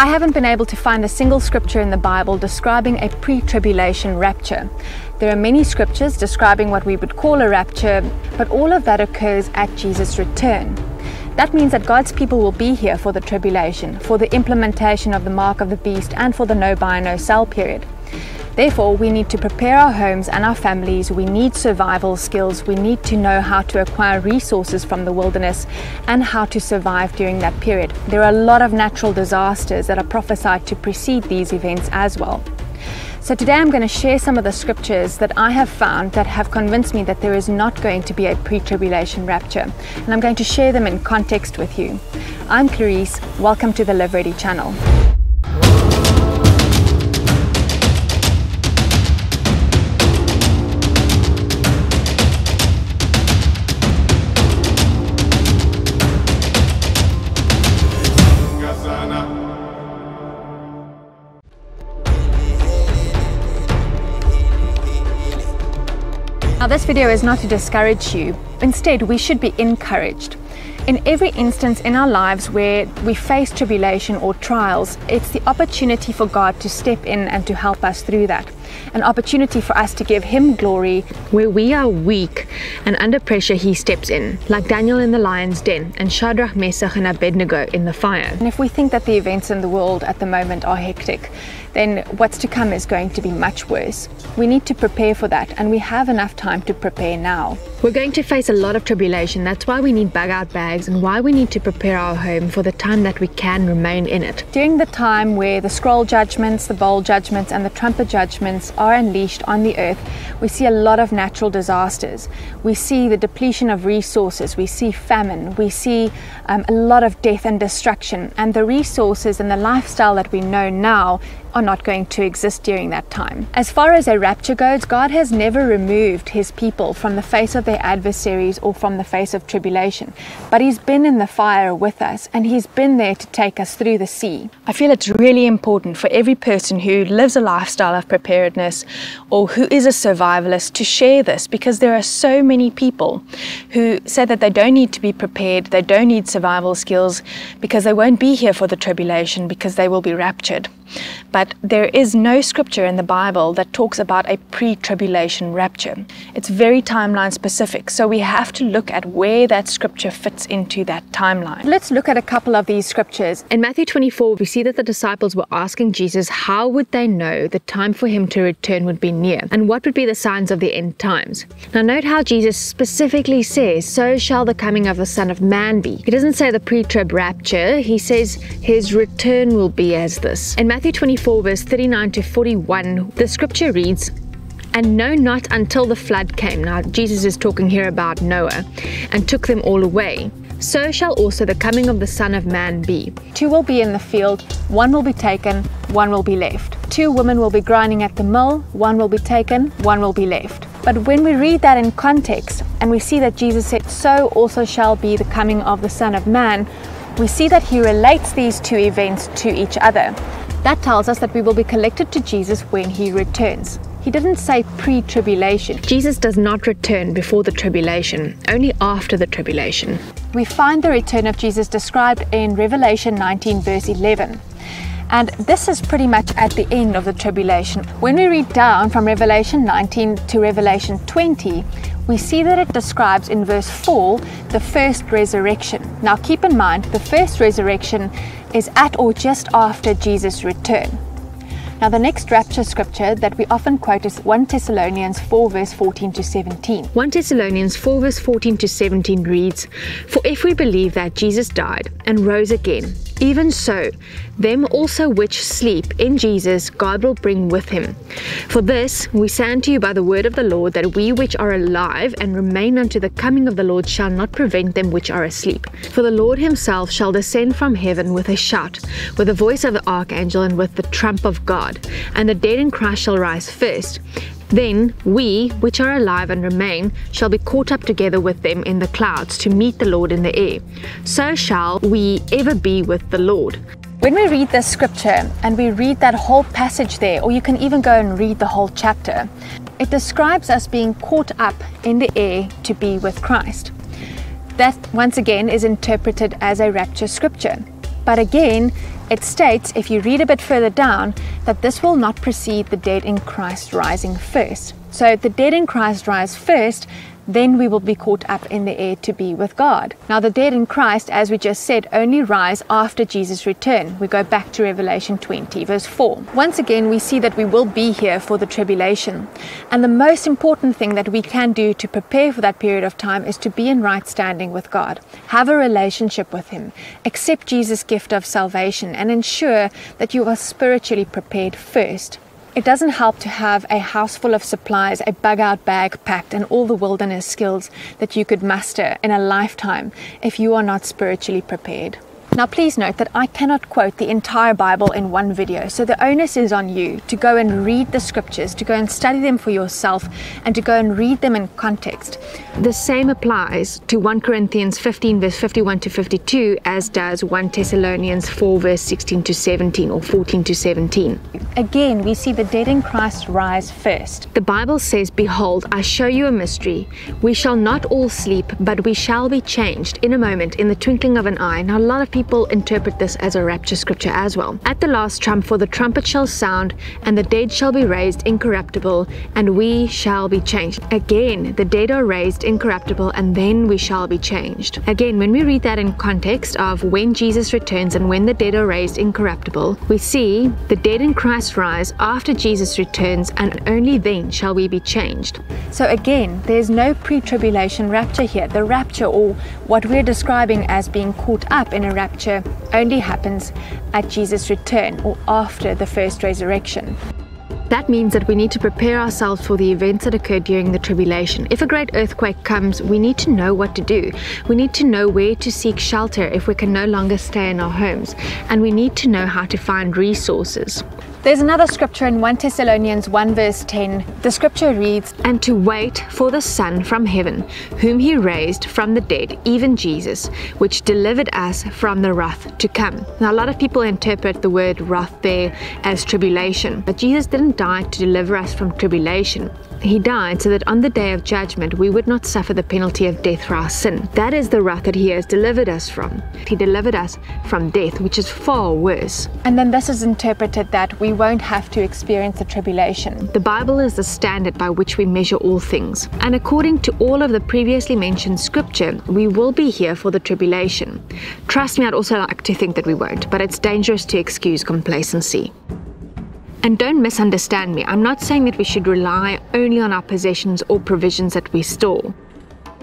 I haven't been able to find a single scripture in the Bible describing a pre tribulation rapture. There are many scriptures describing what we would call a rapture, but all of that occurs at Jesus' return. That means that God's people will be here for the tribulation, for the implementation of the mark of the beast, and for the no buy, no sell period. Therefore, we need to prepare our homes and our families. We need survival skills. We need to know how to acquire resources from the wilderness and how to survive during that period. There are a lot of natural disasters that are prophesied to precede these events as well. So, today I'm going to share some of the scriptures that I have found that have convinced me that there is not going to be a pre tribulation rapture. And I'm going to share them in context with you. I'm Clarice. Welcome to the Live Ready channel. Now, this video is not to discourage you. Instead, we should be encouraged. In every instance in our lives where we face tribulation or trials, it's the opportunity for God to step in and to help us through that. An opportunity for us to give Him glory. Where we are weak and under pressure, He steps in, like Daniel in the lion's den and Shadrach, Meshach, and Abednego in the fire. And if we think that the events in the world at the moment are hectic, then what's to come is going to be much worse. We need to prepare for that, and we have enough time to prepare now. We're going to face a lot of tribulation. That's why we need bug out bags and why we need to prepare our home for the time that we can remain in it. During the time where the scroll judgments, the bowl judgments, and the trumpet judgments are unleashed on the earth, we see a lot of natural disasters. We see the depletion of resources, we see famine, we see um, a lot of death and destruction, and the resources and the lifestyle that we know now are not going to exist during that time. As far as a rapture goes, God has never removed his people from the face of their adversaries or from the face of tribulation, but he's been in the fire with us and he's been there to take us through the sea. I feel it's really important for every person who lives a lifestyle of preparedness or who is a survivalist to share this because there are so many people who say that they don't need to be prepared, they don't need survival skills because they won't be here for the tribulation because they will be raptured. But but there is no scripture in the Bible that talks about a pre tribulation rapture. It's very timeline specific, so we have to look at where that scripture fits into that timeline. Let's look at a couple of these scriptures. In Matthew 24, we see that the disciples were asking Jesus how would they know the time for him to return would be near and what would be the signs of the end times. Now, note how Jesus specifically says, So shall the coming of the Son of Man be. He doesn't say the pre trib rapture, he says his return will be as this. In Matthew 24, 4 verse 39 to 41, the scripture reads, and no, not until the flood came. Now, Jesus is talking here about Noah and took them all away. So shall also the coming of the Son of Man be. Two will be in the field, one will be taken, one will be left. Two women will be grinding at the mill, one will be taken, one will be left. But when we read that in context and we see that Jesus said, So also shall be the coming of the Son of Man, we see that he relates these two events to each other. That tells us that we will be collected to Jesus when he returns. He didn't say pre tribulation. Jesus does not return before the tribulation, only after the tribulation. We find the return of Jesus described in Revelation 19, verse 11. And this is pretty much at the end of the tribulation. When we read down from Revelation 19 to Revelation 20, we see that it describes in verse 4 the first resurrection. Now, keep in mind, the first resurrection is at or just after Jesus' return. Now, the next rapture scripture that we often quote is 1 Thessalonians 4, verse 14 to 17. 1 Thessalonians 4, verse 14 to 17 reads, For if we believe that Jesus died and rose again, even so, them also which sleep in Jesus God will bring with him. For this we say unto you by the word of the Lord, that we which are alive and remain unto the coming of the Lord shall not prevent them which are asleep. For the Lord himself shall descend from heaven with a shout, with the voice of the archangel, and with the trump of God, and the dead in Christ shall rise first. Then we, which are alive and remain, shall be caught up together with them in the clouds to meet the Lord in the air. So shall we ever be with the Lord. When we read this scripture and we read that whole passage there, or you can even go and read the whole chapter, it describes us being caught up in the air to be with Christ. That, once again, is interpreted as a rapture scripture. But again, It states, if you read a bit further down, that this will not precede the dead in Christ rising first. So the dead in Christ rise first, then we will be caught up in the air to be with God. Now, the dead in Christ, as we just said, only rise after Jesus' return. We go back to Revelation 20, verse 4. Once again, we see that we will be here for the tribulation. And the most important thing that we can do to prepare for that period of time is to be in right standing with God, have a relationship with Him, accept Jesus' gift of salvation, and ensure that you are spiritually prepared first. It doesn't help to have a house full of supplies, a bug out bag packed, and all the wilderness skills that you could master in a lifetime if you are not spiritually prepared. Now, please note that I cannot quote the entire Bible in one video, so the onus is on you to go and read the scriptures, to go and study them for yourself, and to go and read them in context. The same applies to 1 Corinthians 15, verse 51 to 52, as does 1 Thessalonians 4, verse 16 to 17, or 14 to 17. Again, we see the dead in Christ rise first. The Bible says, Behold, I show you a mystery. We shall not all sleep, but we shall be changed in a moment, in the twinkling of an eye. Now, a lot of people people interpret this as a rapture scripture as well. At the last trump, for the trumpet shall sound, and the dead shall be raised incorruptible, and we shall be changed. Again, the dead are raised incorruptible, and then we shall be changed. Again, when we read that in context of when Jesus returns and when the dead are raised incorruptible, we see the dead in Christ rise after Jesus returns, and only then shall we be changed. So again, there's no pre tribulation rapture here. The rapture, or what we're describing as being caught up in a rapture, rapture only happens at Jesus' return or after the first resurrection. That means that we need to prepare ourselves for the events that occur during the tribulation. If a great earthquake comes, we need to know what to do. We need to know where to seek shelter if we can no longer stay in our homes. And we need to know how to find resources. There's another scripture in 1 Thessalonians 1 verse 10. The scripture reads, And to wait for the Son from heaven, whom he raised from the dead, even Jesus, which delivered us from the wrath to come. Now, a lot of people interpret the word wrath there as tribulation, but Jesus didn't die to deliver us from tribulation. He died so that on the day of judgment we would not suffer the penalty of death for our sin. That is the wrath that He has delivered us from. He delivered us from death, which is far worse. And then this is interpreted that we won't have to experience the tribulation. The Bible is the standard by which we measure all things. And according to all of the previously mentioned scripture, we will be here for the tribulation. Trust me, I'd also like to think that we won't, but it's dangerous to excuse complacency. And don't misunderstand me, I'm not saying that we should rely only on our possessions or provisions that we store.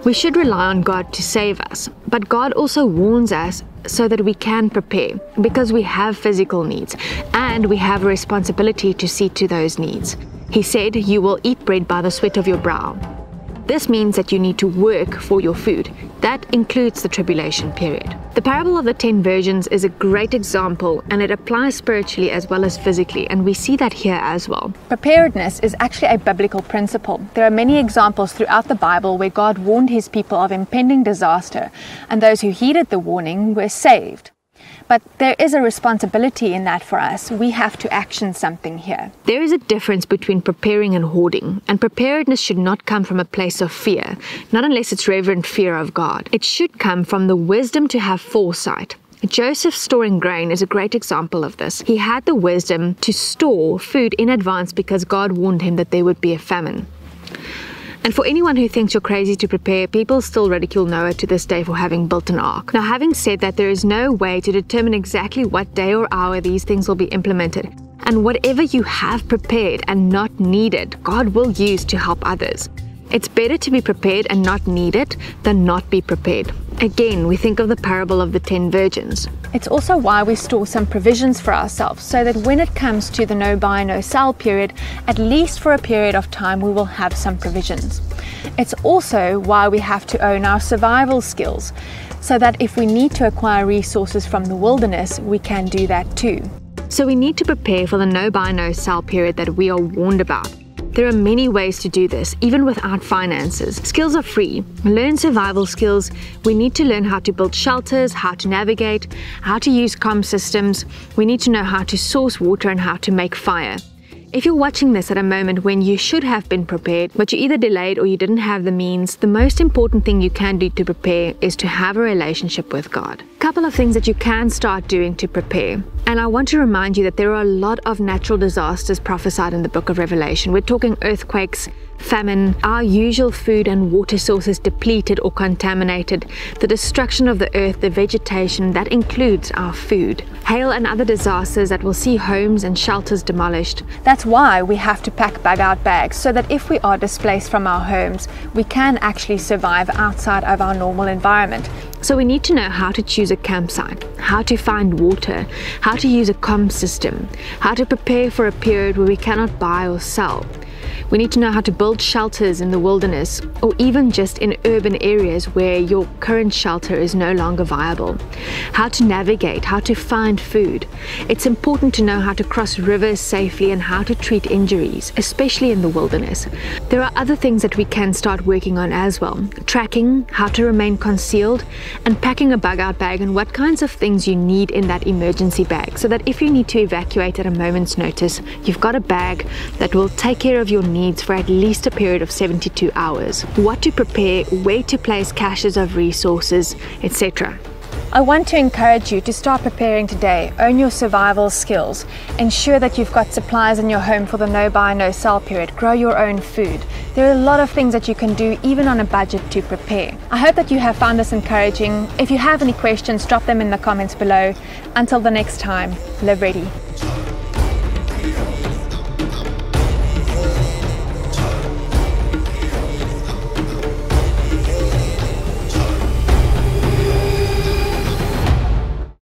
We should rely on God to save us, but God also warns us so that we can prepare because we have physical needs and we have a responsibility to see to those needs. He said, You will eat bread by the sweat of your brow. This means that you need to work for your food. That includes the tribulation period. The parable of the ten virgins is a great example and it applies spiritually as well as physically, and we see that here as well. Preparedness is actually a biblical principle. There are many examples throughout the Bible where God warned his people of impending disaster, and those who heeded the warning were saved. But there is a responsibility in that for us. We have to action something here. There is a difference between preparing and hoarding, and preparedness should not come from a place of fear, not unless it's reverent fear of God. It should come from the wisdom to have foresight. Joseph storing grain is a great example of this. He had the wisdom to store food in advance because God warned him that there would be a famine. And for anyone who thinks you're crazy to prepare, people still ridicule Noah to this day for having built an ark. Now, having said that, there is no way to determine exactly what day or hour these things will be implemented. And whatever you have prepared and not needed, God will use to help others. It's better to be prepared and not need it than not be prepared. Again, we think of the parable of the ten virgins. It's also why we store some provisions for ourselves, so that when it comes to the no buy, no sell period, at least for a period of time, we will have some provisions. It's also why we have to own our survival skills, so that if we need to acquire resources from the wilderness, we can do that too. So we need to prepare for the no buy, no sell period that we are warned about. There are many ways to do this, even without finances. Skills are free. Learn survival skills. We need to learn how to build shelters, how to navigate, how to use com systems. We need to know how to source water and how to make fire. If you're watching this at a moment when you should have been prepared, but you either delayed or you didn't have the means, the most important thing you can do to prepare is to have a relationship with God. Couple of things that you can start doing to prepare. And I want to remind you that there are a lot of natural disasters prophesied in the book of Revelation. We're talking earthquakes, famine, our usual food and water sources depleted or contaminated, the destruction of the earth, the vegetation, that includes our food, hail and other disasters that will see homes and shelters demolished. That's why we have to pack bug out bags so that if we are displaced from our homes, we can actually survive outside of our normal environment. So we need to know how to choose a campsite, how to find water, how to use a com system, how to prepare for a period where we cannot buy or sell. We need to know how to build shelters in the wilderness or even just in urban areas where your current shelter is no longer viable. How to navigate, how to find food. It's important to know how to cross rivers safely and how to treat injuries, especially in the wilderness. There are other things that we can start working on as well. Tracking, how to remain concealed, and packing a bug out bag and what kinds of things you need in that emergency bag so that if you need to evacuate at a moment's notice, you've got a bag that will take care of your needs for at least a period of 72 hours, what to prepare, where to place caches of resources, etc. I want to encourage you to start preparing today. Own your survival skills. Ensure that you've got supplies in your home for the no buy, no sell period. Grow your own food. There are a lot of things that you can do even on a budget to prepare. I hope that you have found this encouraging. If you have any questions, drop them in the comments below. Until the next time, live ready.